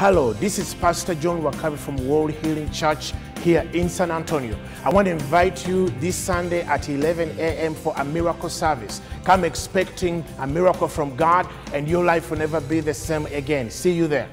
Hello, this is Pastor John Wakabi from World Healing Church here in San Antonio. I want to invite you this Sunday at 11 a.m. for a miracle service. Come expecting a miracle from God, and your life will never be the same again. See you there.